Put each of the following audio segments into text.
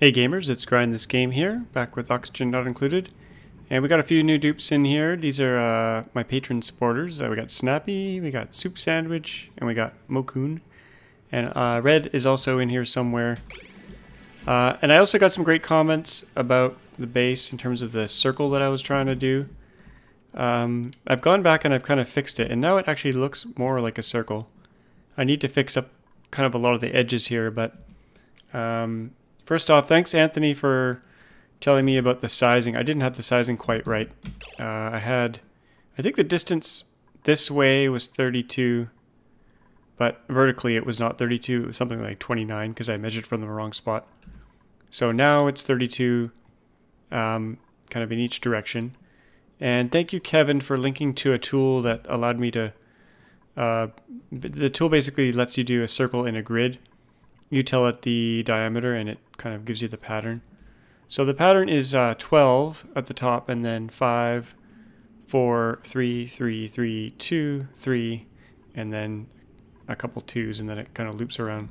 Hey gamers, it's Grind This Game here, back with Oxygen Not Included. And we got a few new dupes in here. These are uh, my Patreon supporters. Uh, we got Snappy, we got Soup Sandwich, and we got Mokun. And uh, Red is also in here somewhere. Uh, and I also got some great comments about the base in terms of the circle that I was trying to do. Um, I've gone back and I've kind of fixed it, and now it actually looks more like a circle. I need to fix up kind of a lot of the edges here, but um, first off, thanks Anthony for telling me about the sizing. I didn't have the sizing quite right. Uh, I had, I think the distance this way was 32, but vertically it was not 32. It was something like 29 because I measured from the wrong spot. So now it's 32, um, kind of in each direction. And thank you, Kevin, for linking to a tool that allowed me to. Uh, the tool basically lets you do a circle in a grid. You tell it the diameter, and it kind of gives you the pattern. So the pattern is uh, 12 at the top, and then 5, 4, 3, 3, 3, 2, 3, and then a couple twos, and then it kind of loops around.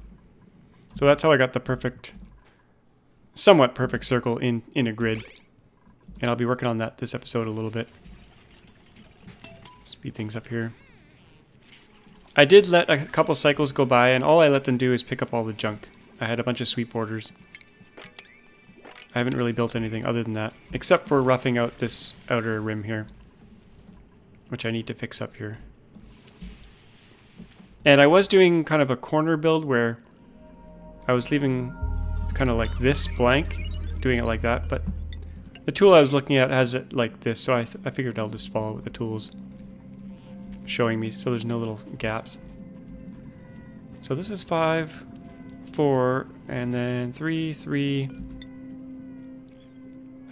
So that's how I got the perfect, somewhat perfect circle in, in a grid. And I'll be working on that this episode a little bit. Speed things up here. I did let a couple cycles go by, and all I let them do is pick up all the junk. I had a bunch of sweep borders. I haven't really built anything other than that, except for roughing out this outer rim here, which I need to fix up here. And I was doing kind of a corner build where I was leaving kind of like this blank, doing it like that, but the tool I was looking at has it like this, so I, I figured I'll just follow what the tools showing me so there's no little gaps. So this is 5, 4, and then 3, 3.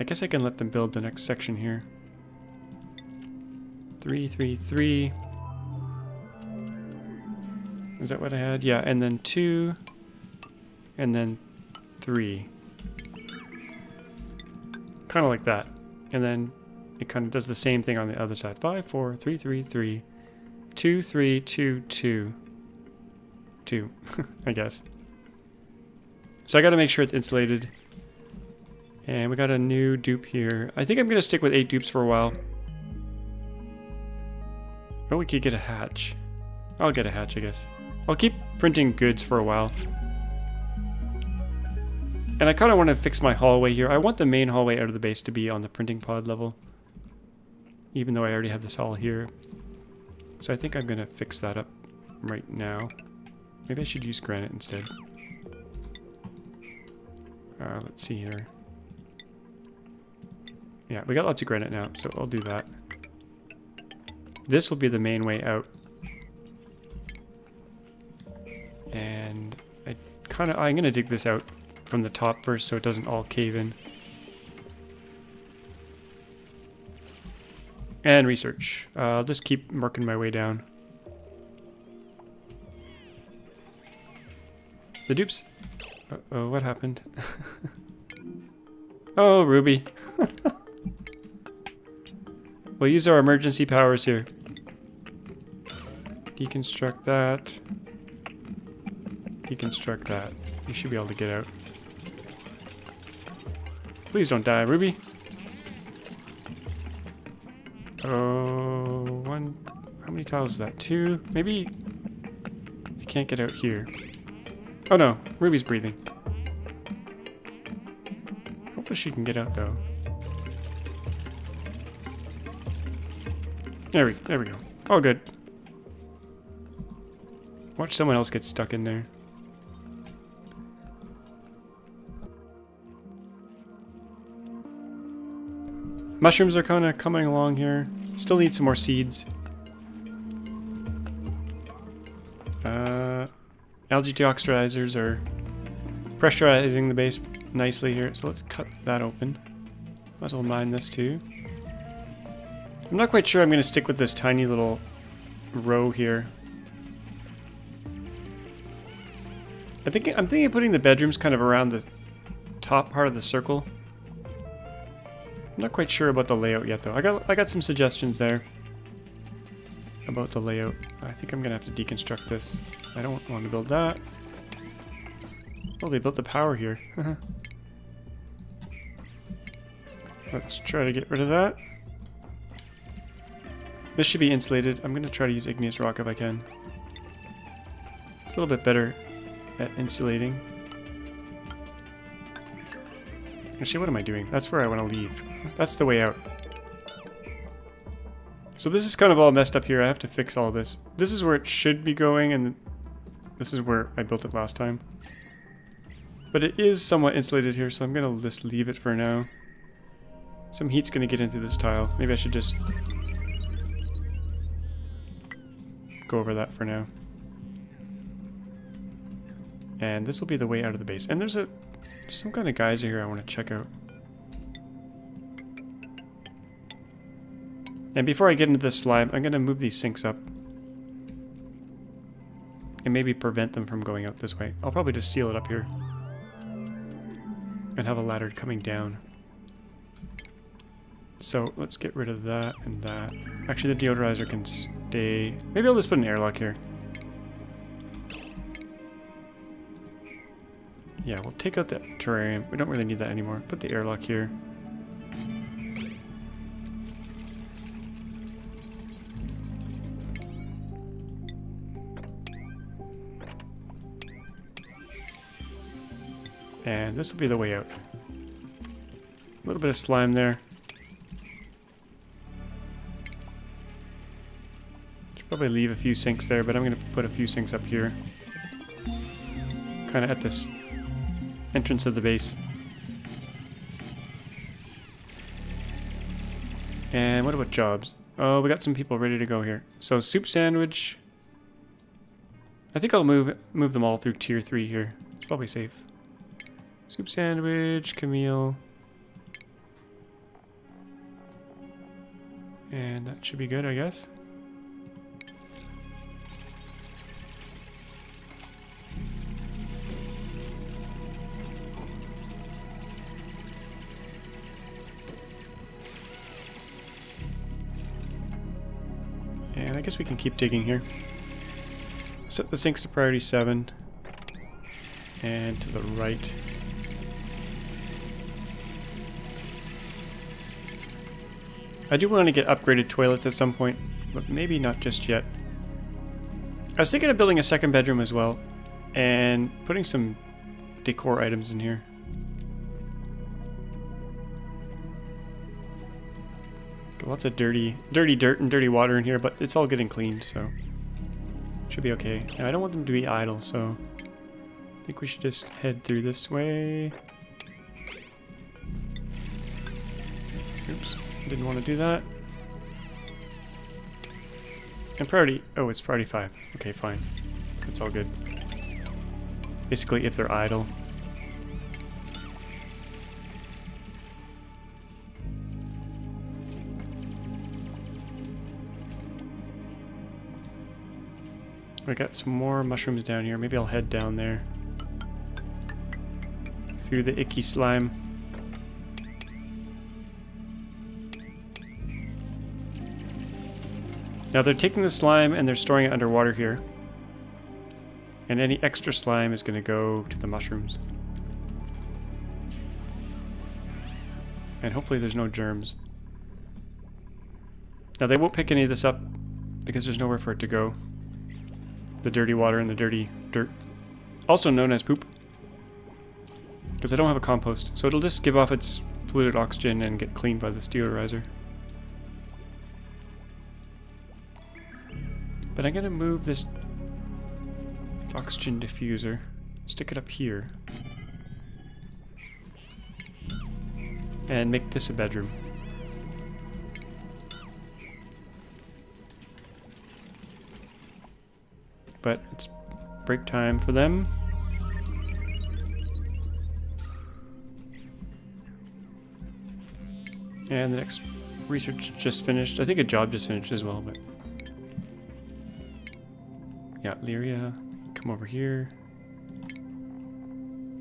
I guess I can let them build the next section here. 3, 3, 3. Is that what I had? Yeah, and then 2, and then 3 kind of like that. And then it kind of does the same thing on the other side. 5, 4, 3, 3, 3, 2, 3, 2, 2, 2, I guess. So I got to make sure it's insulated. And we got a new dupe here. I think I'm to stick with 8 dupes for a while. Oh, we could get a hatch. I'll get a hatch, I guess. I'll keep printing goods for a while. And I kind of want to fix my hallway here. I want the main hallway out of the base to be on the printing pod level. Even though I already have this all here. So I think I'm going to fix that up right now. Maybe I should use granite instead. Uh, let's see here. Yeah, we got lots of granite now, so I'll do that. This will be the main way out. And I kind of, I'm going to dig this out from the top first so it doesn't all cave in. And research. Uh, I'll just keep working my way down. The dupes. Uh oh, what happened? oh, Ruby. we'll use our emergency powers here. Deconstruct that. Deconstruct that. You should be able to get out. Please don't die, Ruby. Oh, one. How many tiles is that? Two? Maybe I can't get out here. Oh no, Ruby's breathing. Hopefully she can get out though. There we, there we go. All good. Watch someone else get stuck in there. Mushrooms are kind of coming along here. Still need some more seeds. Uh, algae deoxidizers are pressurizing the base nicely here, so let's cut that open. Might as well mine this too. I'm not quite sure I'm going to stick with this tiny little row here. I think I'm thinking of putting the bedrooms kind of around the top part of the circle. I'm not quite sure about the layout yet, though. I got I got some suggestions there about the layout. I think I'm gonna have to deconstruct this. I don't want to build that. Oh, they built the power here. Let's try to get rid of that. This should be insulated. I'm going to try to use igneous rock if I can. A little bit better at insulating. Actually, what am I doing? That's where I want to leave. That's the way out. So this is kind of all messed up here. I have to fix all this. This is where it should be going, and this is where I built it last time. But it is somewhat insulated here, so I'm going to just leave it for now. Some heat's going to get into this tile. Maybe I should just go over that for now. And this will be the way out of the base. And there's a some kind of geyser here I want to check out. And before I get into this slime, I'm going to move these sinks up. And maybe prevent them from going out this way. I'll probably just seal it up here. And have a ladder coming down. So let's get rid of that and that. Actually, the deodorizer can stay. Maybe I'll just put an airlock here. Yeah, we'll take out the terrarium. We don't really need that anymore. Put the airlock here. And this will be the way out. A little bit of slime there. Probably leave a few sinks there, but I'm going to put a few sinks up here. Kind of at this entrance of the base. And what about jobs? Oh, we got some people ready to go here. So soup sandwich. I think I'll move move them all through tier three here. It's probably safe. Soup sandwich, Camille. And that should be good, I guess. Guess we can keep digging here. Set the sinks to priority 7. And to the right. I do want to get upgraded toilets at some point, but maybe not just yet. I was thinking of building a second bedroom as well, and putting some decor items in here. Lots of dirty, dirty dirt and dirty water in here, but it's all getting cleaned, so should be okay. I don't want them to be idle, so I think we should just head through this way. Oops, didn't want to do that. And priority, oh, it's priority 5. Okay, fine. It's all good. Basically, if they're idle, I got some more mushrooms down here. Maybe I'll head down there. Through the icky slime. Now they're taking the slime and they're storing it underwater here. And any extra slime is going to go to the mushrooms. And hopefully there's no germs. Now they won't pick any of this up because there's nowhere for it to go the dirty water and the dirty dirt. Also known as poop. Because I don't have a compost. So it'll just give off its polluted oxygen and get cleaned by the deodorizer. But I'm going to move this oxygen diffuser. Stick it up here. And make this a bedroom. But it's break time for them. And the next research just finished. I think a job just finished as well, but... Yeah, Lyria, come over here.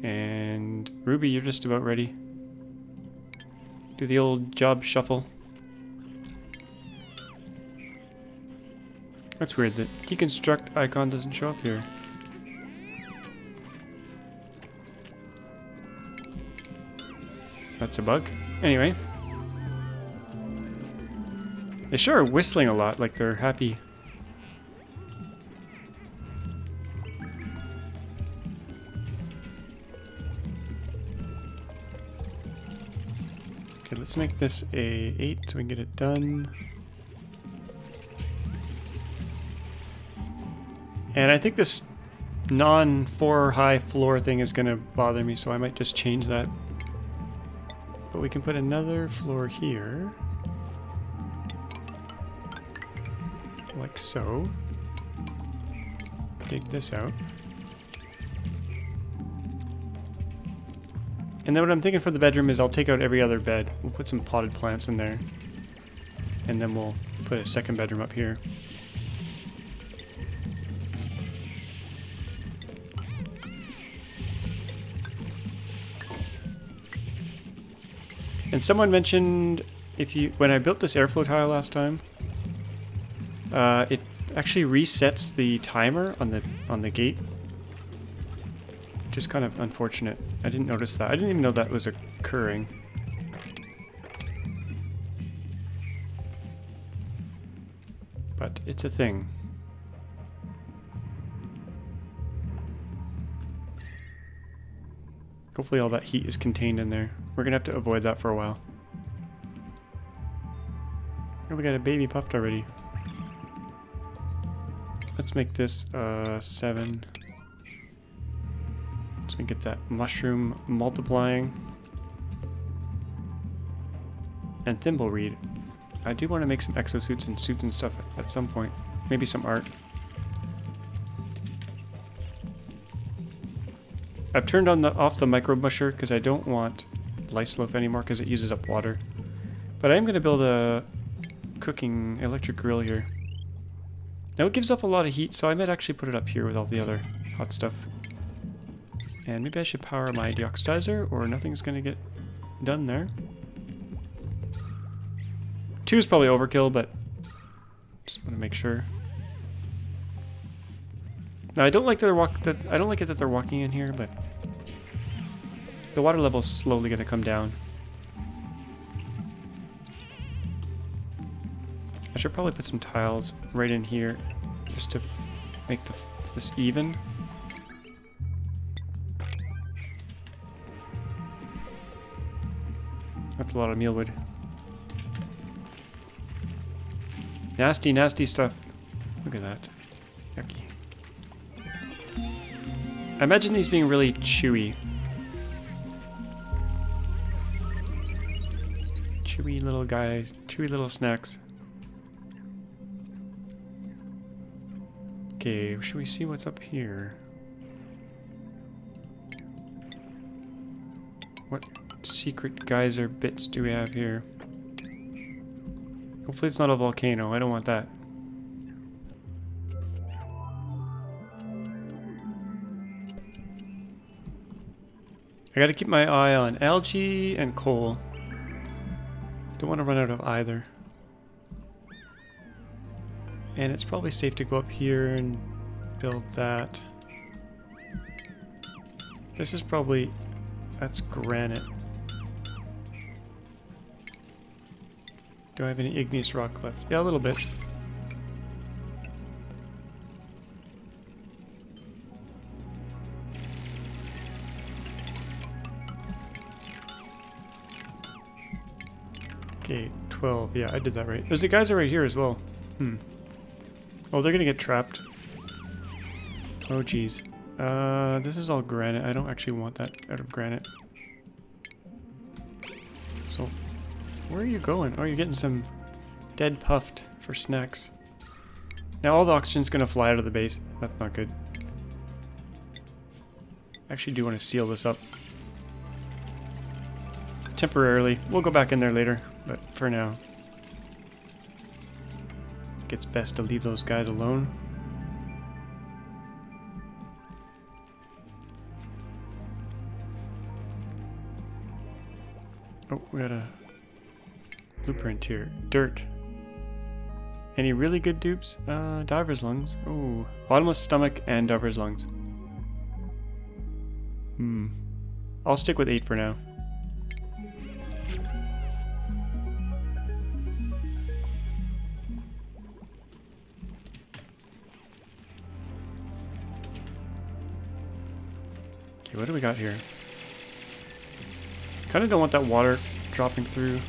And Ruby, you're just about ready. Do the old job shuffle. That's weird, the deconstruct icon doesn't show up here. That's a bug. Anyway, They sure are whistling a lot, like they're happy. Okay, let's make this a 8 so we can get it done. And I think this non four high floor thing is going to bother me, so I might just change that. But we can put another floor here. Like so. Dig this out. And then what I'm thinking for the bedroom is I'll take out every other bed. We'll put some potted plants in there. And then we'll put a second bedroom up here. And someone mentioned if you when I built this airflow tile last time, uh, it actually resets the timer on the on the gate. Just kind of unfortunate. I didn't notice that. I didn't even know that was occurring. But it's a thing. Hopefully all that heat is contained in there. We're gonna have to avoid that for a while. Oh, we got a baby puft already. Let's make this uh, seven. So we get that mushroom multiplying. And thimble reed. I do want to make some exosuits and suits and stuff at some point. Maybe some art. I've turned on the off the microbe musher because I don't want lice loaf anymore because it uses up water. But I am going to build a cooking electric grill here. Now it gives up a lot of heat, so I might actually put it up here with all the other hot stuff. And maybe I should power my deoxidizer, or nothing's going to get done there. Two is probably overkill, but just want to make sure. Now I don't like that they're walk that I don't like it that they're walking in here, but the water level is slowly going to come down. I should probably put some tiles right in here just to make the, this even. That's a lot of mealwood. Nasty, nasty stuff. Look at that. Yucky. I imagine these being really chewy. Chewy little guys, chewy little snacks. Okay, should we see what's up here? What secret geyser bits do we have here? Hopefully it's not a volcano, I don't want that. I gotta keep my eye on algae and coal. Don't want to run out of either. And it's probably safe to go up here and build that. This is probably... that's granite. Do I have any igneous rock left? Yeah, a little bit. 12. Yeah, I did that right. There's a geyser right here as well. Hmm. Oh, they're gonna get trapped. Oh, geez. Uh, this is all granite. I don't actually want that out of granite. So, where are you going? Oh, you're getting some dead puft for snacks. Now all the oxygen's gonna fly out of the base. That's not good. I actually do want to seal this up. Temporarily. We'll go back in there later. But for now, it's best to leave those guys alone. Oh, we got a blueprint here. Dirt. Any really good dupes? Uh, diver's lungs. Oh, bottomless stomach and diver's lungs. Hmm. I'll stick with eight for now. Okay, what do we got here? Kind of don't want that water dropping through.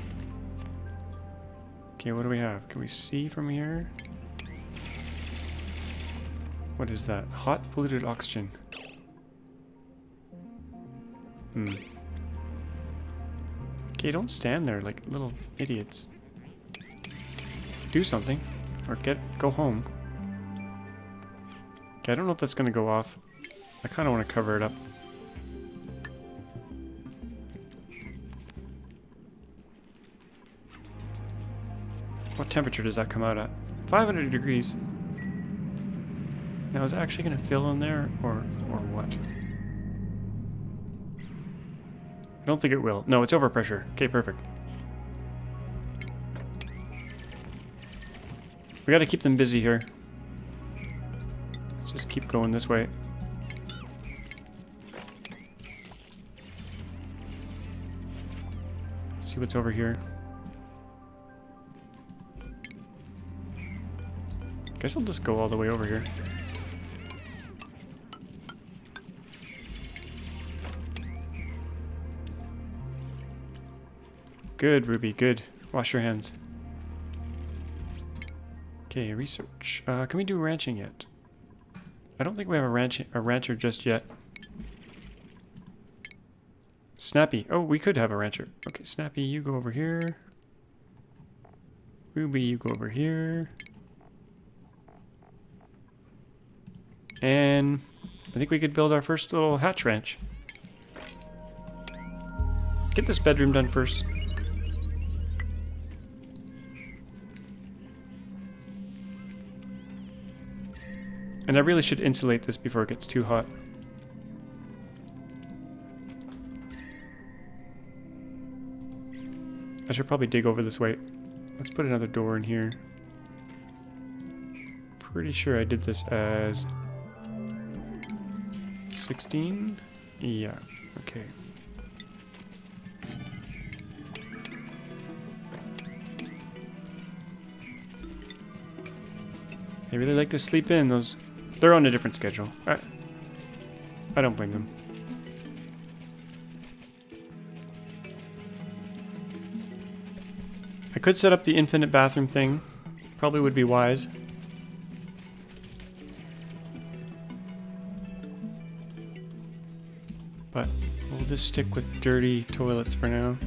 Okay, what do we have? Can we see from here? What is that? Hot polluted oxygen. Hmm. Okay, don't stand there like little idiots. Do something. Or get go home. Okay, I don't know if that's gonna go off. I kinda wanna cover it up. Temperature does that come out at? 500 degrees. Now is actually going to fill in there or or what? I don't think it will. No, it's overpressure. Okay, perfect. We got to keep them busy here. Let's just keep going this way. See what's over here. Guess I'll just go all the way over here. Good, Ruby, good. Wash your hands. Okay, research. Uh, can we do ranching yet? I don't think we have a, ranch a rancher just yet. Snappy. Oh, we could have a rancher. Okay, Snappy, you go over here. Ruby, you go over here. And I think we could build our first little hatch ranch. Get this bedroom done first. And I really should insulate this before it gets too hot. I should probably dig over this way. Let's put another door in here. Pretty sure I did this as 16? Yeah, okay. They really like to sleep in, those... They're on a different schedule. I, I don't blame them. I could set up the infinite bathroom thing. Probably would be wise. Just stick with dirty toilets for now.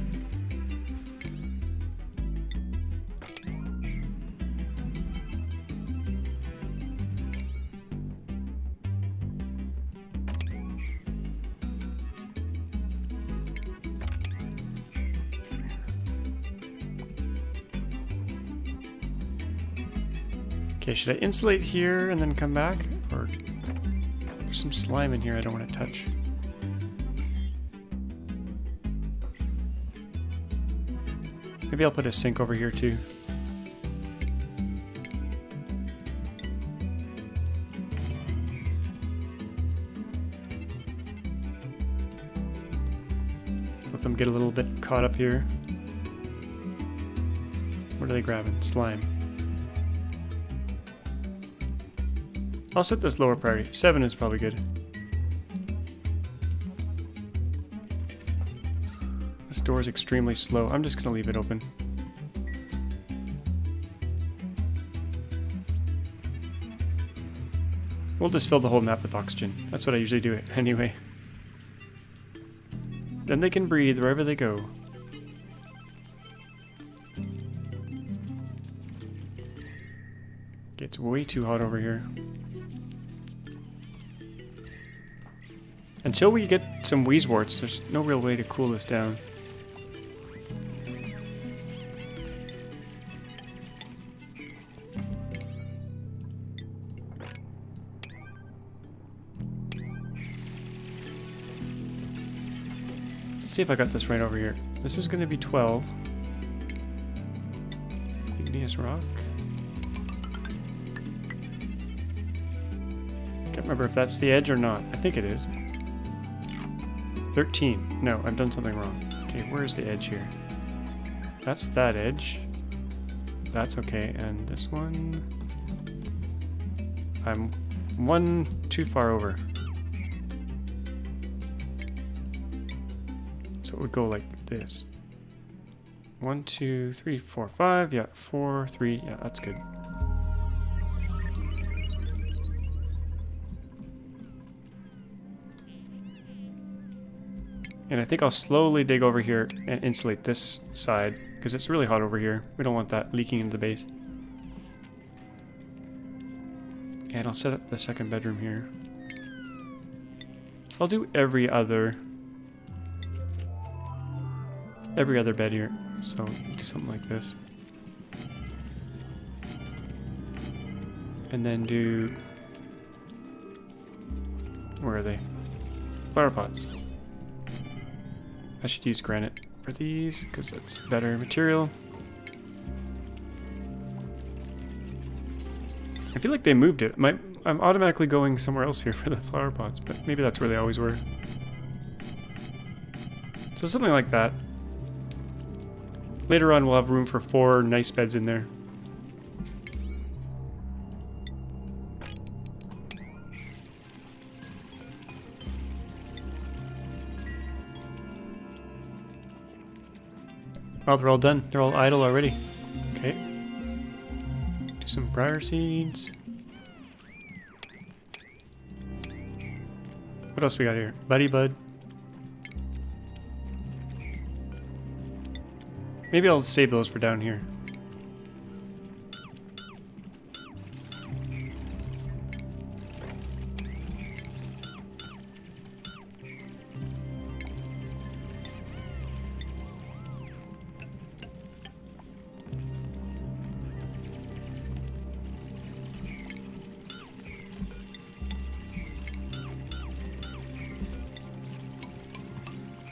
Okay, should I insulate here and then come back? Or there's some slime in here I don't want to touch. Maybe I'll put a sink over here too. Let them get a little bit caught up here. What are they grabbing? Slime. I'll set this lower priority. Seven is probably good. Door is extremely slow. I'm just going to leave it open. We'll just fill the whole map with oxygen. That's what I usually do anyway. Then they can breathe wherever they go. Gets way too hot over here. Until we get some Wheezeworts, there's no real way to cool this down. See if I got this right over here. This is going to be 12. Igneous rock. Can't remember if that's the edge or not. I think it is. 13. No, I've done something wrong. Okay, where's the edge here? That's that edge. That's okay, and this one... I'm one too far over. It would go like this. One, two, three, four, five. Yeah, four, three. Yeah, that's good. And I think I'll slowly dig over here and insulate this side because it's really hot over here. We don't want that leaking into the base. And I'll set up the second bedroom here. I'll do every other every other bed here. So do something like this. And then do where are they? Flower pots. I should use granite for these because it's better material. I feel like they moved it. My, I'm automatically going somewhere else here for the flower pots, but maybe that's where they always were. So something like that. Later on, we'll have room for four nice beds in there. Oh, they're all done. They're all idle already. Okay. Do some briar seeds. What else we got here? Buddy Bud. Maybe I'll save those for down here.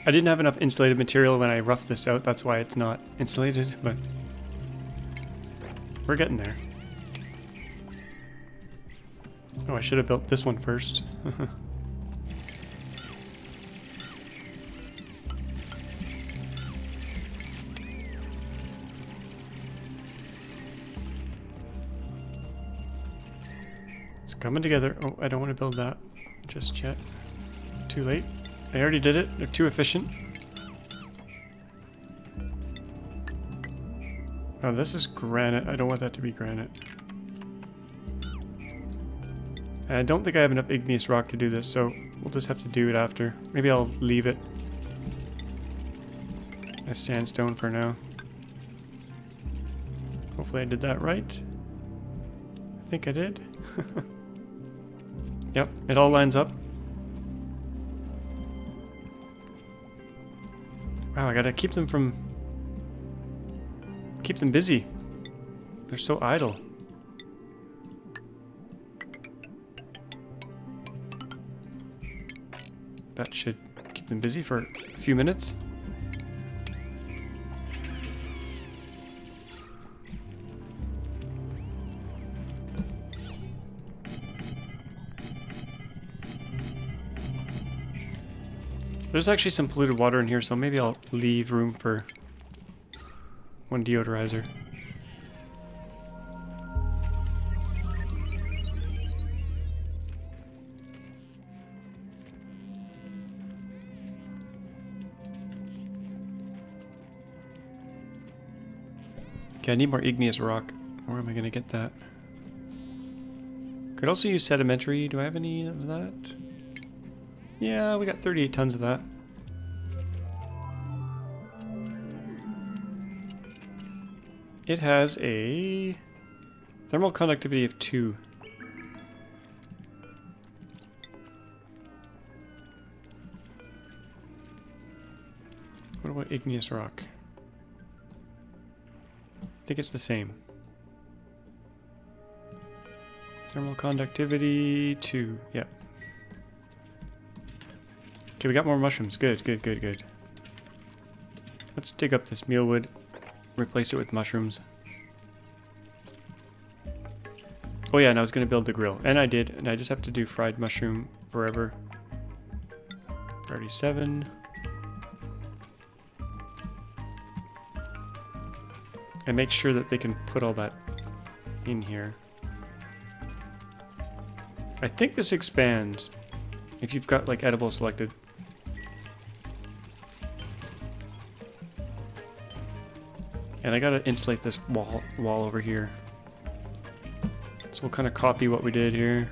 I didn't have enough insulated material when I roughed this out, that's why it's not insulated, but we're getting there. Oh, I should have built this one first. it's coming together. Oh, I don't want to build that just yet. Too late. They already did it. They're too efficient. Oh, this is granite. I don't want that to be granite. I don't think I have enough igneous rock to do this, so we'll just have to do it after. Maybe I'll leave it as sandstone for now. Hopefully I did that right. I think I did. yep, it all lines up. I gotta keep them from... Keep them busy. They're so idle. That should keep them busy for a few minutes. There's actually some polluted water in here, so maybe I'll leave room for one deodorizer. Okay, I need more igneous rock. Where am I going to get that? Could also use sedimentary. Do I have any of that? Yeah, we got 38 tons of that. It has a thermal conductivity of 2. What about igneous rock? I think it's the same. Thermal conductivity 2. Yep. Okay, we got more mushrooms. Good, good, good, good. Let's dig up this mealwood, replace it with mushrooms. Oh yeah, and I was going to build the grill. And I did, and I just have to do fried mushroom forever. 37. And make sure that they can put all that in here. I think this expands if you've got like edible selected. And I gotta insulate this wall wall over here. So we'll kind of copy what we did here.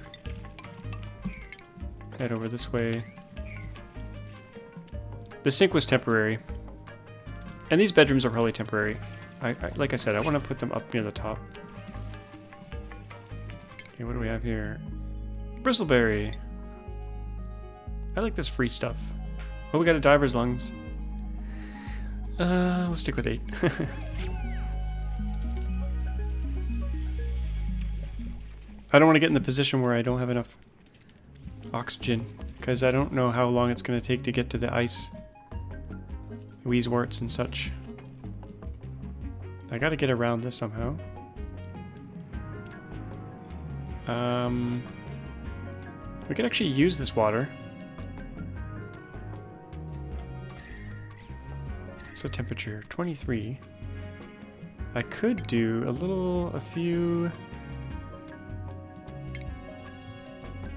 Head over this way. The sink was temporary. And these bedrooms are probably temporary. I, I like I said, I want to put them up near the top. Okay, what do we have here? Bristleberry. I like this free stuff. Oh, we got a diver's lungs. Uh, we'll stick with eight. I don't want to get in the position where I don't have enough oxygen, because I don't know how long it's going to take to get to the ice. Wheezeworts and such. I gotta get around this somehow. Um, we could actually use this water. The temperature? 23. I could do a little, a few...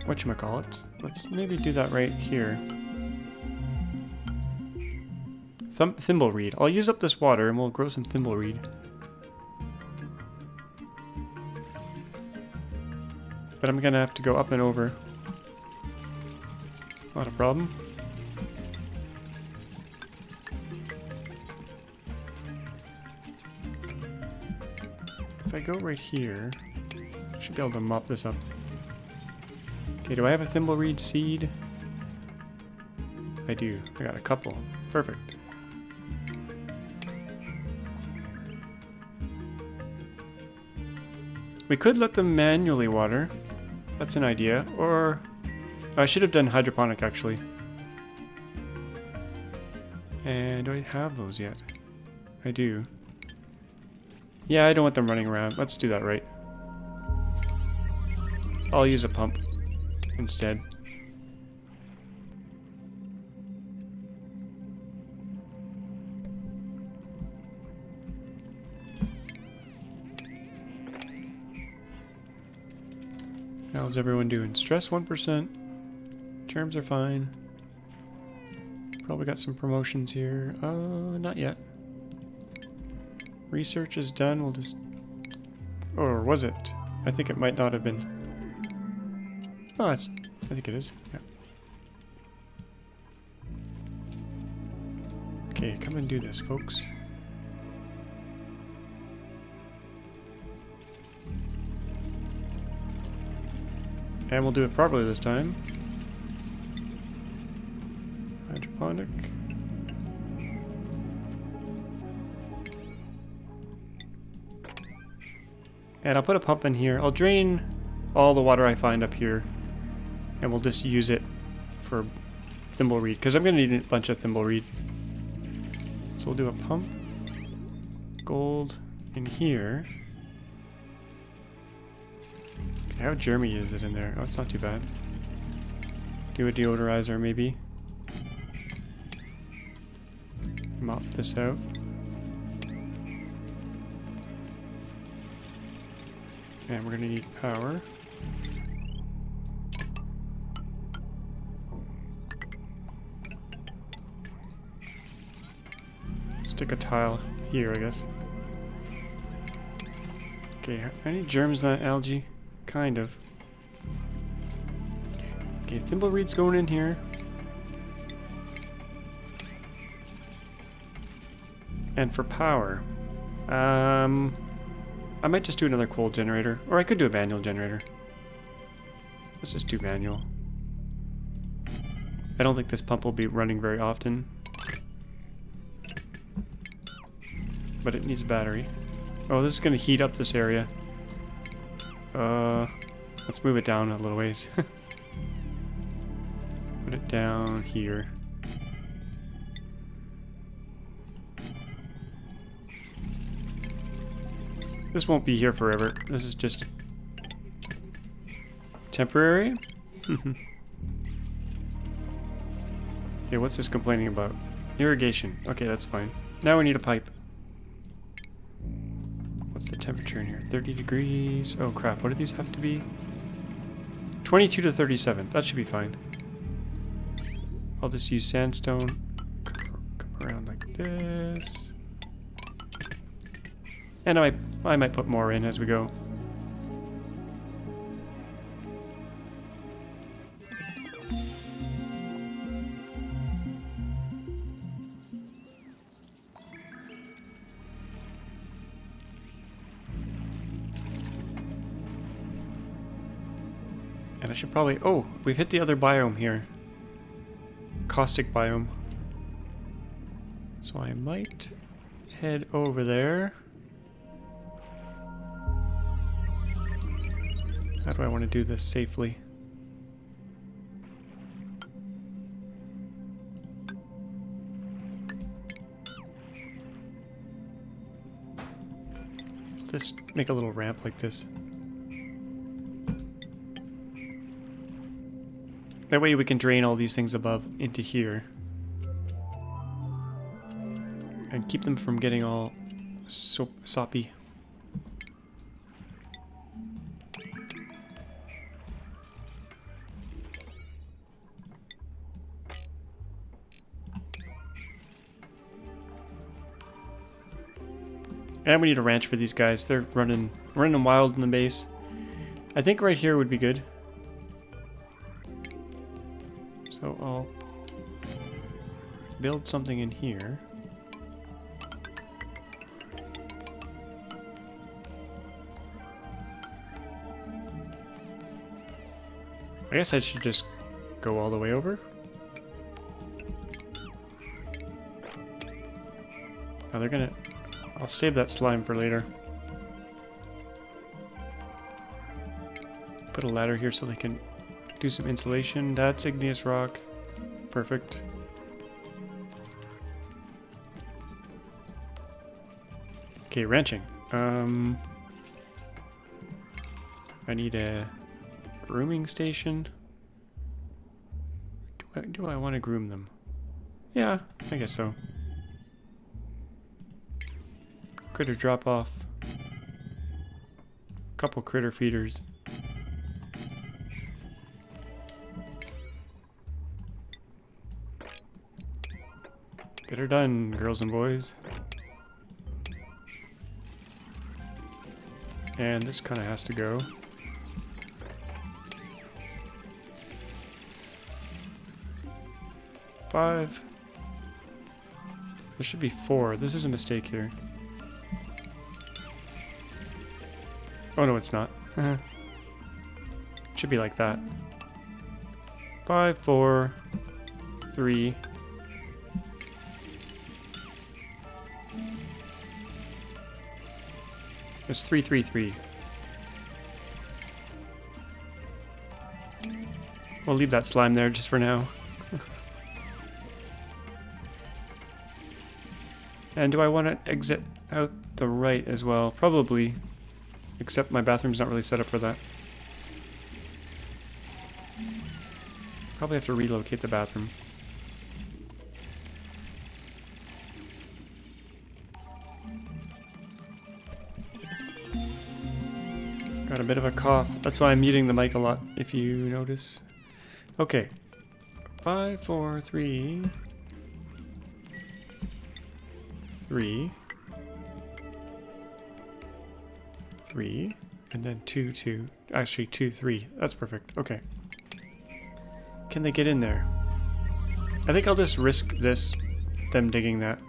Whatchamacallit? Let's maybe do that right here. Thum thimble reed. I'll use up this water and we'll grow some thimble reed. But I'm gonna have to go up and over. Not a problem. Go right here, should be able to mop this up. Okay, do I have a thimble reed seed? I do. I got a couple. Perfect. We could let them manually water. That's an idea. Or oh, I should have done hydroponic actually. And do I have those yet? I do. Yeah, I don't want them running around. Let's do that right. I'll use a pump instead. How's everyone doing? Stress 1%. Germs are fine. Probably got some promotions here. Uh, not yet. Research is done. We'll just... Or was it? I think it might not have been. Oh, it's... I think it is. Yeah. Okay, come and do this, folks. And we'll do it properly this time. Hydroponic. And I'll put a pump in here. I'll drain all the water I find up here. And we'll just use it for thimble reed. Because I'm going to need a bunch of thimble reed. So we'll do a pump. Gold in here. How germy is it in there? Oh, it's not too bad. Do a deodorizer, maybe. Mop this out. And we're gonna need power. Stick a tile here, I guess. Okay, any germs in that algae? Kind of. Okay, Thimble reed's going in here. And for power, um, I might just do another coal generator, or I could do a manual generator. Let's just do manual. I don't think this pump will be running very often. But it needs a battery. Oh, this is going to heat up this area. Uh, let's move it down a little ways. Put it down here. This won't be here forever. This is just temporary. okay, what's this complaining about? Irrigation. Okay, that's fine. Now we need a pipe. What's the temperature in here? 30 degrees. Oh crap, what do these have to be? 22 to 37. That should be fine. I'll just use sandstone. Come around like this. And I might, I might put more in as we go. And I should probably... Oh, we've hit the other biome here. Caustic biome. So I might head over there. How do I want to do this safely? Just make a little ramp like this. That way we can drain all these things above into here. And keep them from getting all so soppy. And we need a ranch for these guys. They're running running wild in the base. I think right here would be good. So I'll build something in here. I guess I should just go all the way over. Oh, they're gonna... I'll save that slime for later. Put a ladder here so they can do some insulation. That's igneous rock. Perfect. Okay, ranching. Um, I need a grooming station. Do I, do I want to groom them? Yeah, I guess so. Critter drop off. Couple critter feeders. Get her done, girls and boys. And this kind of has to go. Five. There should be four. This is a mistake here. Oh no, it's not. Uh-huh. should be like that. Five, four, three, It's 333. We'll leave that slime there just for now. and do I want to exit out the right as well? Probably. Except my bathroom's not really set up for that. Probably have to relocate the bathroom. Got a bit of a cough. That's why I'm muting the mic a lot, if you notice. Okay. Five, four, three. Three. Three. And then two, two. Actually, two, three. That's perfect. Okay. Can they get in there? I think I'll just risk this, them digging that.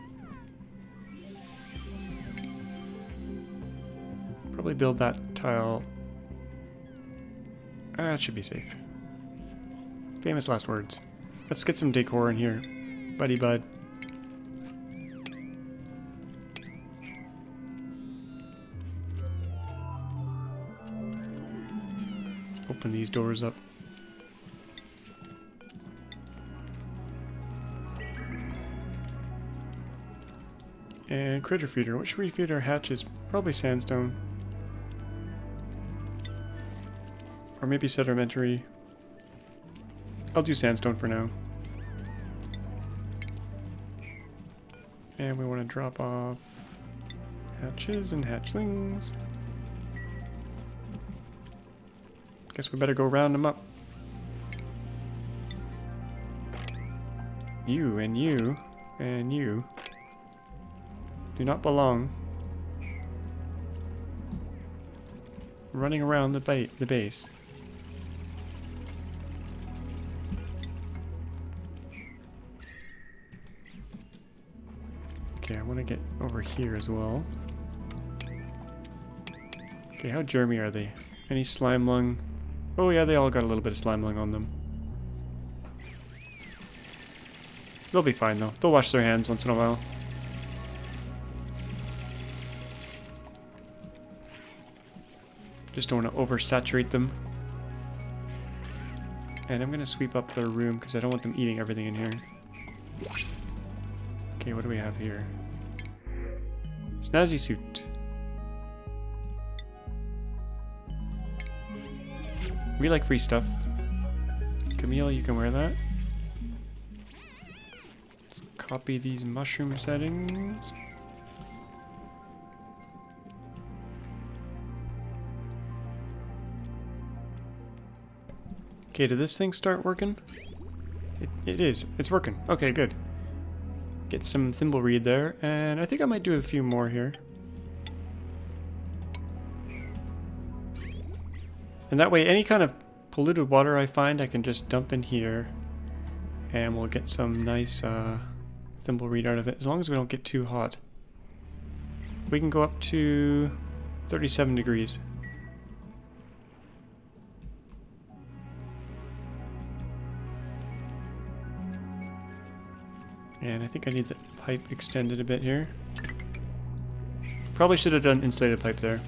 Probably build that tile uh, that should be safe. Famous last words. Let's get some decor in here. Buddy bud. Open these doors up. And critter feeder. What should we feed our hatches? Probably sandstone. Or maybe sedimentary. I'll do sandstone for now. And we want to drop off hatches and hatchlings. Guess we better go round them up. You and you and you do not belong. running around the, ba the base. Okay, I want to get over here as well. Okay, how germy are they? Any slime lung? Oh yeah, they all got a little bit of slime lung on them. They'll be fine though. They'll wash their hands once in a while. Just don't want to oversaturate them. And I'm going to sweep up their room because I don't want them eating everything in here. Okay, what do we have here? Snazzy suit. We like free stuff. Camille, you can wear that. Let's copy these mushroom settings. Okay, did this thing start working? It, it is. It's working. Okay, good. Get some thimble reed there, and I think I might do a few more here. And that way, any kind of polluted water I find, I can just dump in here, and we'll get some nice uh, thimble reed out of it, as long as we don't get too hot. We can go up to 37 degrees. And I think I need the pipe extended a bit here. Probably should have done insulated pipe there.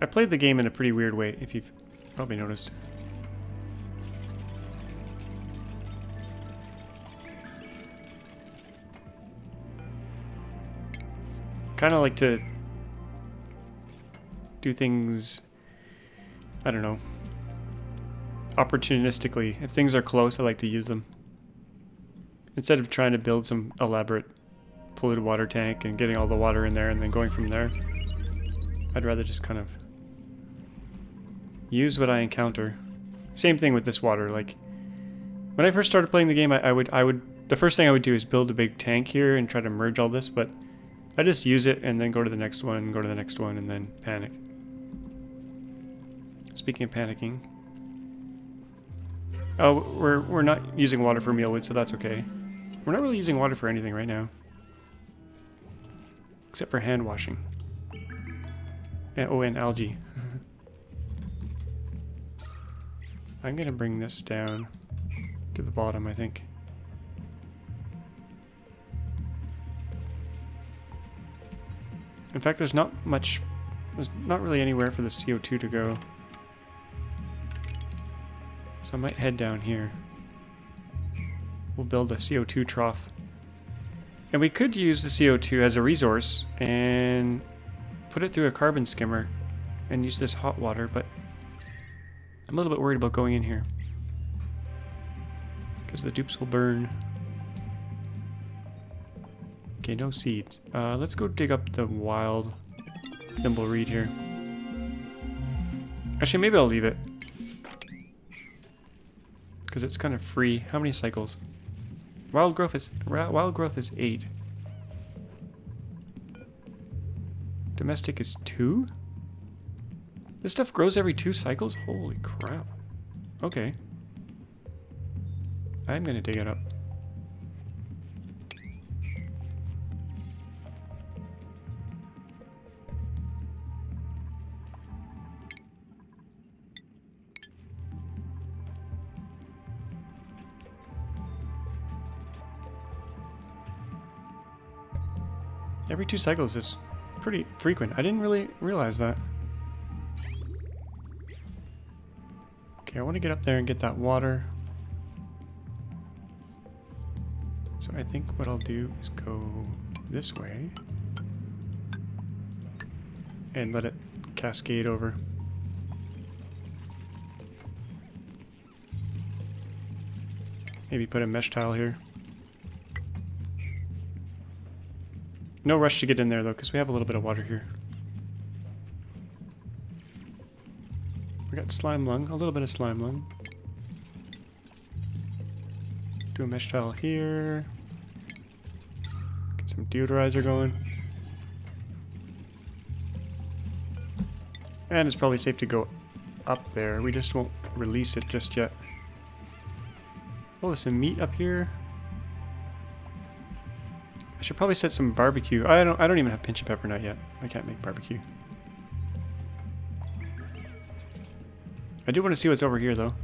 I played the game in a pretty weird way, if you've probably noticed. Kind of like to do things I don't know, opportunistically. If things are close, I like to use them. Instead of trying to build some elaborate polluted water tank and getting all the water in there and then going from there, I'd rather just kind of use what I encounter. Same thing with this water, like, when I first started playing the game, I, I would, I would, the first thing I would do is build a big tank here and try to merge all this, but I just use it and then go to the next one, go to the next one, and then panic. Speaking of panicking. Oh, we're, we're not using water for mealwood, so that's okay. We're not really using water for anything right now. Except for hand washing. And, oh, and algae. I'm gonna bring this down to the bottom, I think. In fact, there's not much, there's not really anywhere for the CO2 to go. So I might head down here. We'll build a CO2 trough. And we could use the CO2 as a resource and put it through a carbon skimmer and use this hot water, but I'm a little bit worried about going in here. Because the dupes will burn. Okay, no seeds. Uh, let's go dig up the wild thimble reed here. Actually, maybe I'll leave it because it's kind of free. How many cycles? Wild growth is wild growth is eight. Domestic is two. This stuff grows every two cycles. Holy crap! Okay, I'm gonna dig it up. Every two cycles is pretty frequent. I didn't really realize that. I want to get up there and get that water. So I think what I'll do is go this way. And let it cascade over. Maybe put a mesh tile here. No rush to get in there, though, because we have a little bit of water here. Slime lung, a little bit of slime lung. Do a mesh tile here. Get some deodorizer going. And it's probably safe to go up there. We just won't release it just yet. Oh, there's some meat up here. I should probably set some barbecue. I don't I don't even have Pincha Peppernut yet. I can't make barbecue. I do want to see what's over here though.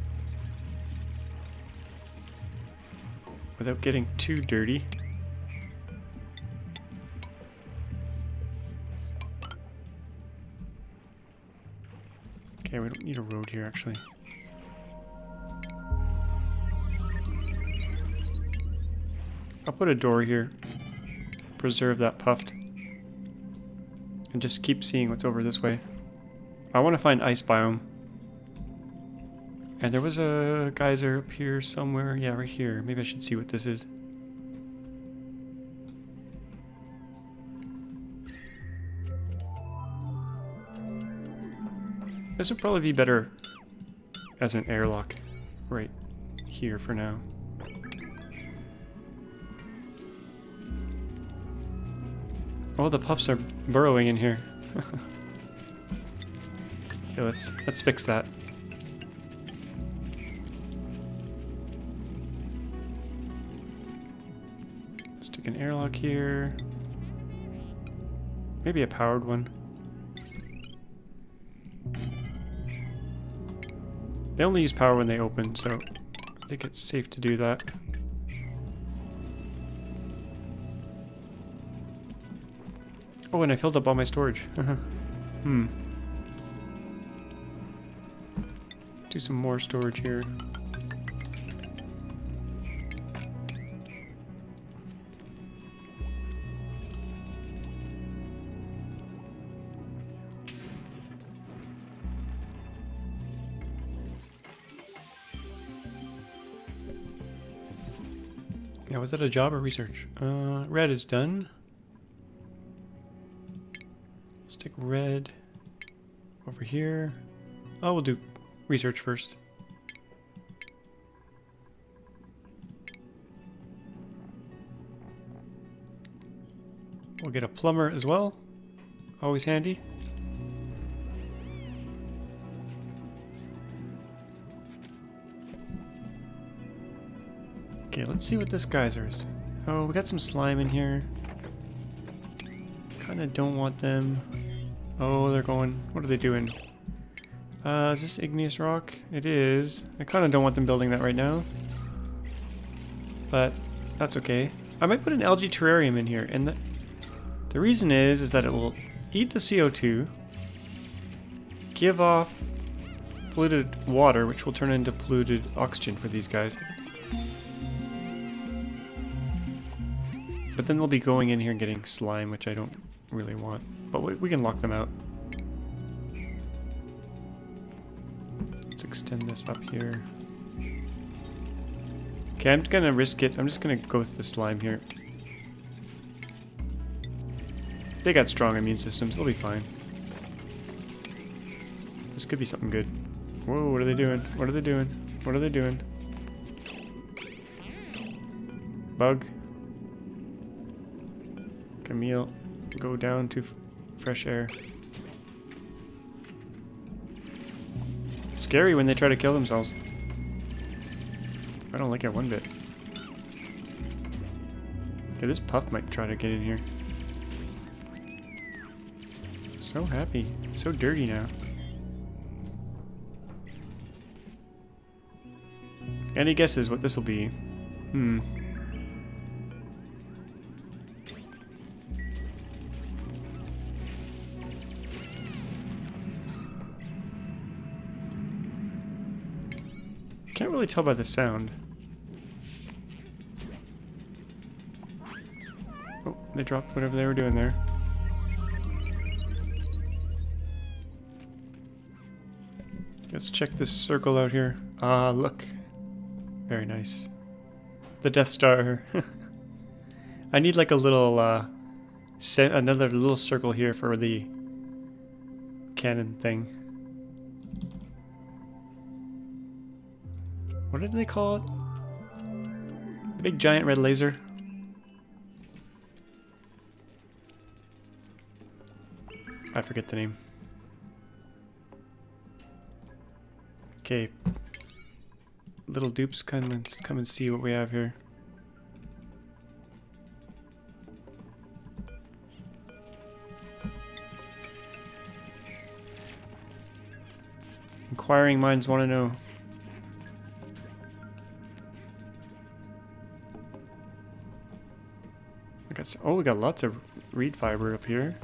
Without getting too dirty. Okay, we don't need a road here actually. I'll put a door here. Preserve that puft. And just keep seeing what's over this way. I want to find ice biome. And there was a geyser up here somewhere. Yeah, right here. Maybe I should see what this is. This would probably be better as an airlock right here for now. Oh, the pufts are burrowing in here. okay, let's let's fix that. An airlock here. Maybe a powered one. They only use power when they open, so I think it's safe to do that. Oh, and I filled up all my storage. hmm. Do some more storage here. Was that a job or research? Uh, red is done. Stick red over here. Oh, we'll do research first. We'll get a plumber as well. Always handy. Okay, let's see what this geyser is. Oh, we got some slime in here. Kinda don't want them. Oh, they're going... What are they doing? Uh, is this igneous rock? It is. I kinda don't want them building that right now. But, that's okay. I might put an algae terrarium in here, and the, the reason is, is that it will eat the CO2, give off polluted water, which will turn into polluted oxygen for these guys. But then they'll be going in here and getting slime, which I don't really want. But we, we can lock them out. Let's extend this up here. Okay, I'm gonna risk it. I'm just gonna go with the slime here. They got strong immune systems. They'll be fine. This could be something good. Whoa, what are they doing? What are they doing? What are they doing? Bug. Camille, go down to fresh air. Scary when they try to kill themselves. I don't like it one bit. Okay, this puft might try to get in here. So happy. So dirty now. Any guesses what this will be? Hmm. Really tell by the sound. Oh, they dropped whatever they were doing there. Let's check this circle out here. Ah, look. Very nice. The Death Star. I need like a little, uh, another little circle here for the cannon thing. What did they call it? The big giant red laser? I forget the name. Okay. Little dupes, come and, come and see what we have here. Inquiring minds want to know. Guess, oh, we got lots of reed fiber up here.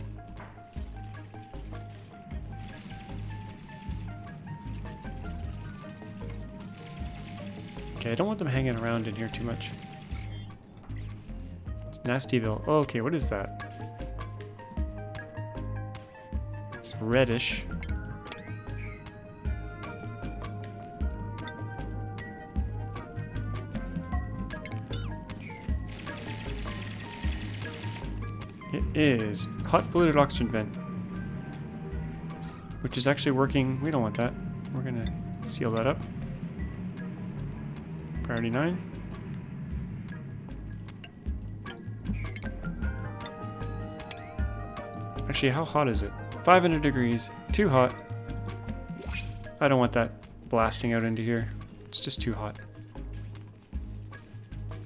Okay, I don't want them hanging around in here too much. It's Nastyville. Oh, okay, what is that? It's reddish. Is hot polluted oxygen vent. Which is actually working. We don't want that. We're gonna seal that up. Priority 9. Actually, how hot is it? 500 degrees. Too hot. I don't want that blasting out into here. It's just too hot.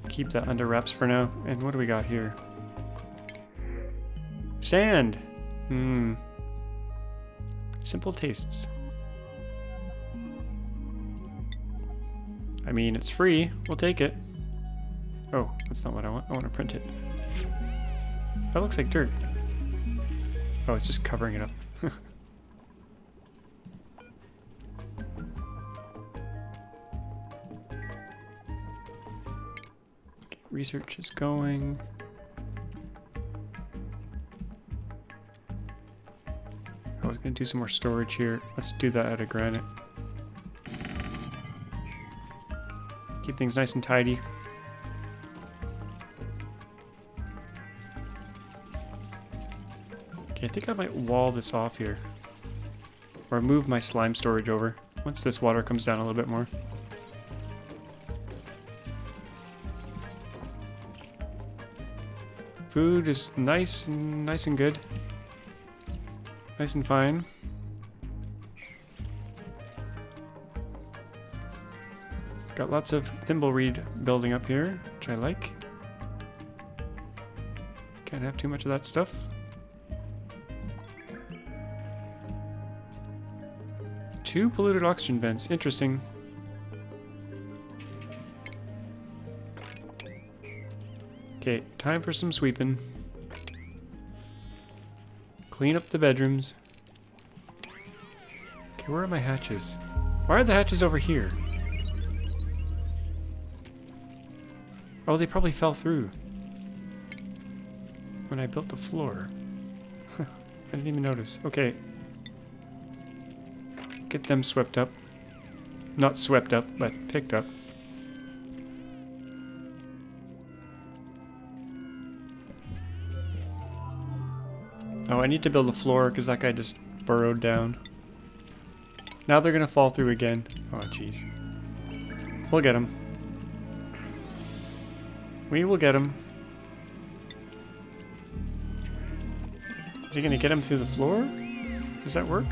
Keep that under wraps for now. And what do we got here? Sand! Hmm. Simple tastes. I mean, it's free. We'll take it. Oh, that's not what I want. I want to print it. That looks like dirt. Oh, it's just covering it up. okay, research is going. Do some more storage here. Let's do that out of granite. Keep things nice and tidy. Okay, I think I might wall this off here. Or move my slime storage over once this water comes down a little bit more. Food is nice and nice and good. Nice and fine. Got lots of thimble reed building up here, which I like. Can't have too much of that stuff. Two polluted oxygen vents. Interesting. Okay, time for some sweeping. Clean up the bedrooms. Okay, where are my hatches? Why are the hatches over here? Oh, they probably fell through. When I built the floor. I didn't even notice. Okay. Get them swept up. Not swept up, but picked up. Oh, I need to build a floor because that guy just burrowed down. Now they're gonna fall through again. Oh, jeez. We'll get him. We will get him. Is he gonna get him through the floor? Does that work?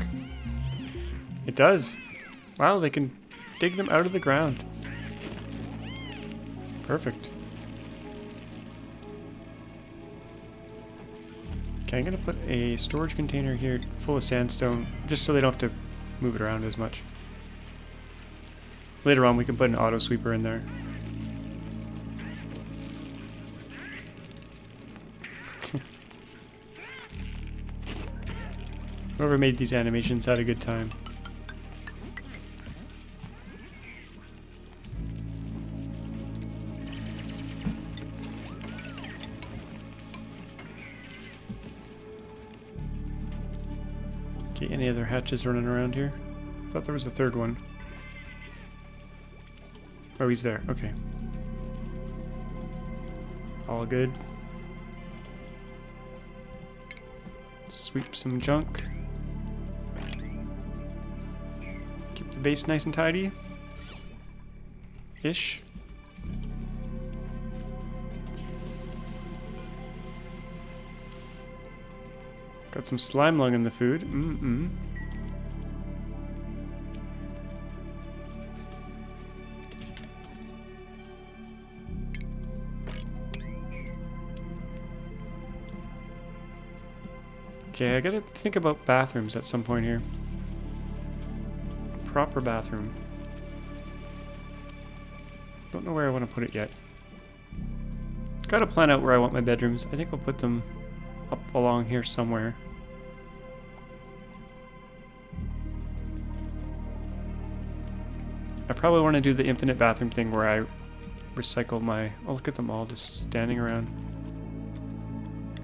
It does. Wow, they can dig them out of the ground. Perfect. Okay, I'm gonna put a storage container here full of sandstone, just so they don't have to move it around as much. Later on we can put an auto sweeper in there. Whoever made these animations had a good time. Hatches running around here? I thought there was a third one. Oh, he's there. Okay. All good. Sweep some junk. Keep the base nice and tidy. Ish. Got some slime lung in the food. Mm-mm. Okay, I gotta think about bathrooms at some point here. Proper bathroom. Don't know where I want to put it yet. Gotta plan out where I want my bedrooms. I think I'll put them up along here somewhere. I probably want to do the infinite bathroom thing where I recycle my... Oh, look at them all just standing around.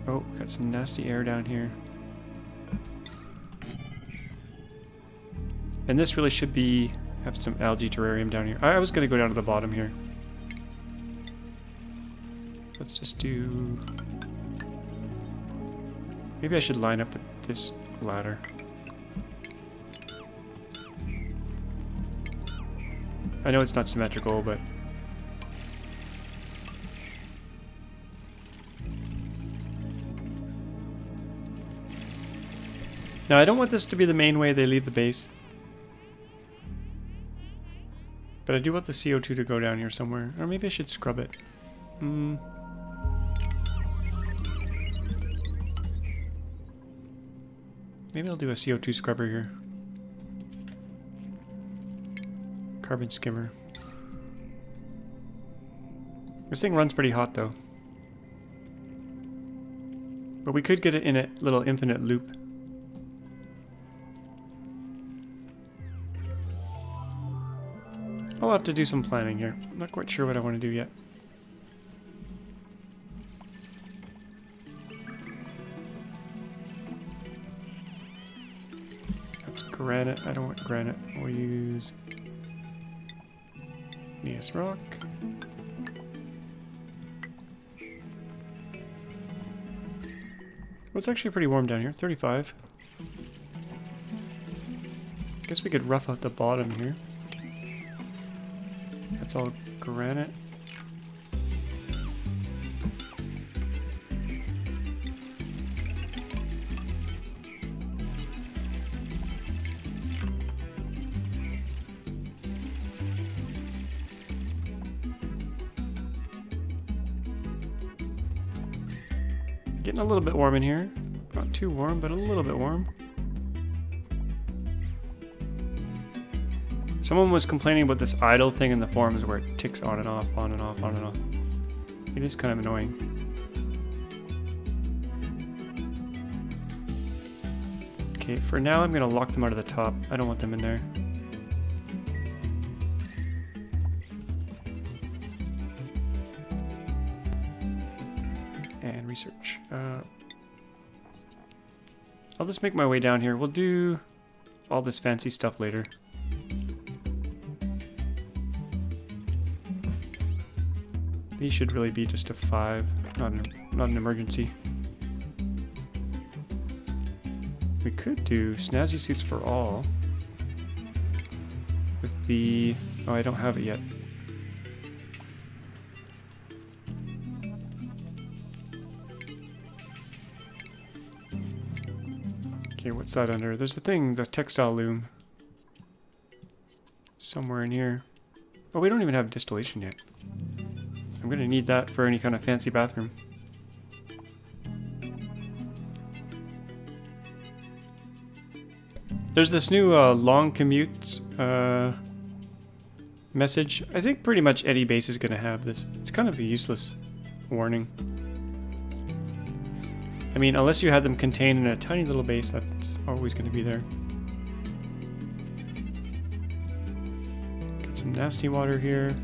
Oh, got some nasty air down here. And this really should be have some algae terrarium down here. I, I was going to go down to the bottom here. Let's just do... Maybe I should line up with this ladder. I know it's not symmetrical, but... Now, I don't want this to be the main way they leave the base. But I do want the CO2 to go down here somewhere. Or maybe I should scrub it. Hmm. Maybe I'll do a CO2 scrubber here. Carbon skimmer. This thing runs pretty hot though. But we could get it in a little infinite loop. I'll have to do some planning here. I'm not quite sure what I want to do yet. That's granite. I don't want granite. We'll use igneous rock. Well, it's actually pretty warm down here. 35. I Guess we could rough out the bottom here. It's all granite. Getting a little bit warm in here. Not too warm, but a little bit warm. Someone was complaining about this idle thing in the forums where it ticks on and off, on and off, on and off. It is kind of annoying. Okay, for now I'm going to lock them out of the top. I don't want them in there. And research. Uh, I'll just make my way down here. We'll do all this fancy stuff later. Should really be just a 5, not an, not an emergency. We could do snazzy suits for all. With the... Oh, I don't have it yet. Okay, what's that under? There's a thing, the textile loom. Somewhere in here. Oh, we don't even have distillation yet. I'm gonna need that for any kind of fancy bathroom. There's this new uh, long commutes uh, message. I think pretty much any base is gonna have this. It's kind of a useless warning. I mean, unless you had them contained in a tiny little base, that's always gonna be there. Got some nasty water here.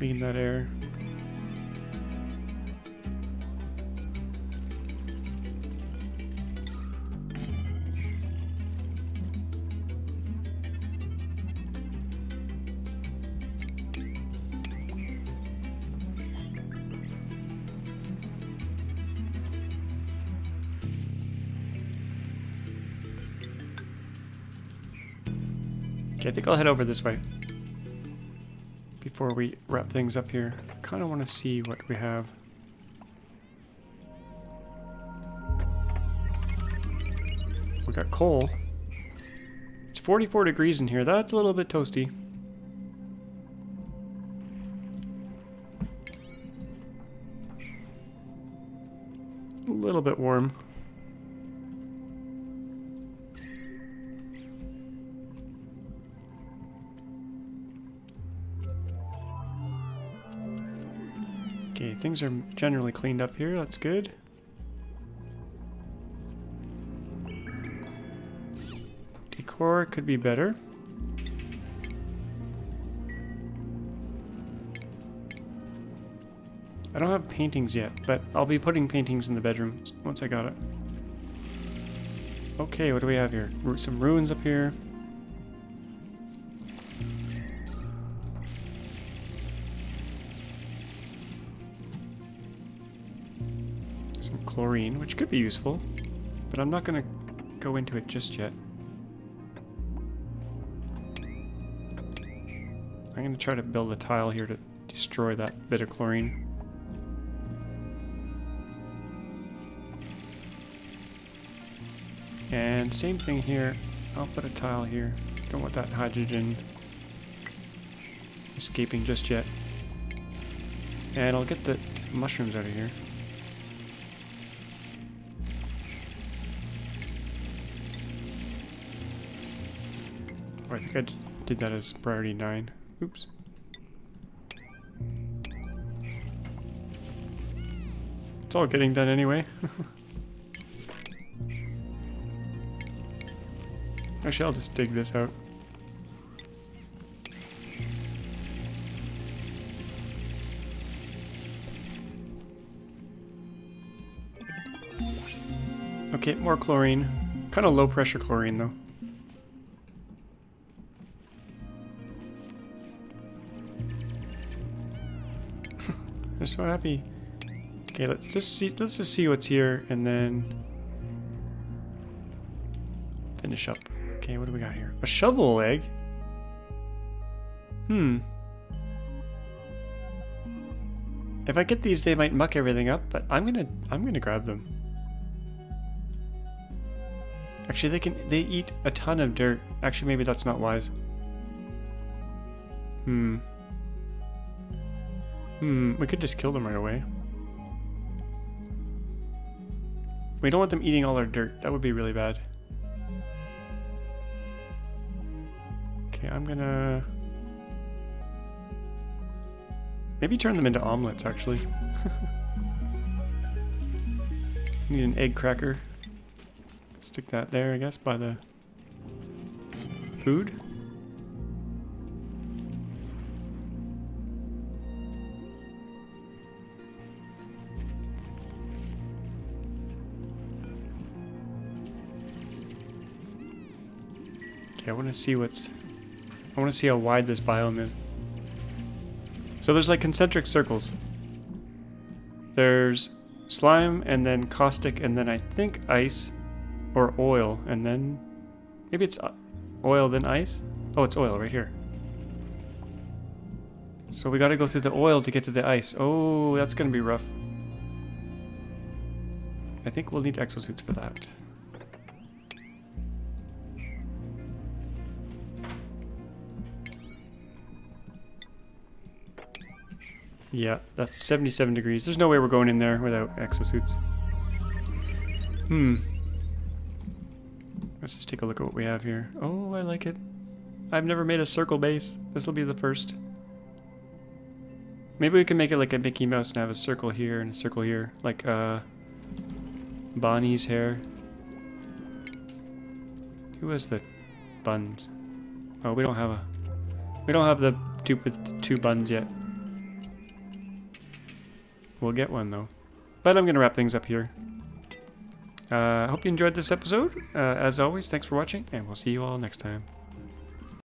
Clean that air. Okay, I think I'll head over this way before we wrap things up here. Kind of want to see what we have. We got coal. It's 44 degrees in here. That's a little bit toasty. A little bit warm. Things are generally cleaned up here. That's good. Decor could be better. I don't have paintings yet, but I'll be putting paintings in the bedrooms once I got it. Okay, what do we have here? Some ruins up here. Some chlorine, which could be useful, but I'm not going to go into it just yet. I'm going to try to build a tile here to destroy that bit of chlorine. And same thing here. I'll put a tile here. Don't want that hydrogen escaping just yet. And I'll get the mushrooms out of here. Oh, I think I did that as priority 9. Oops. It's all getting done anyway. Actually, I'll just dig this out. Okay, more chlorine. Kind of low pressure chlorine though. So happy. Okay, let's just see let's just see what's here and then finish up. Okay, what do we got here? A Shove Vole egg? Hmm. If I get these, they might muck everything up, but I'm gonna I'm gonna grab them. Actually, they can they eat a ton of dirt. Actually, maybe that's not wise. Hmm. Hmm. We could just kill them right away. We don't want them eating all our dirt. That would be really bad. Okay, I'm gonna... Maybe turn them into omelets, actually. Need an egg cracker. Stick that there, I guess, by the food. Okay, I want to see what's... I want to see how wide this biome is. So there's like concentric circles. There's slime, and then caustic, and then I think ice, or oil, and then... Maybe it's uh, oil, then ice? Oh, it's oil right here. So we gotta go through the oil to get to the ice. Oh, that's gonna be rough. I think we'll need exosuits for that. Yeah, that's 77 degrees. There's no way we're going in there without exosuits. Hmm. Let's just take a look at what we have here. Oh, I like it. I've never made a circle base. This will be the first. Maybe we can make it like a Mickey Mouse and have a circle here and a circle here. Like, uh... Bonnie's hair. Who has the buns? Oh, we don't have a... We don't have the dupe with the two buns yet. We'll get one though. But I'm going to wrap things up here. I uh, hope you enjoyed this episode. Uh, as always, thanks for watching, and we'll see you all next time.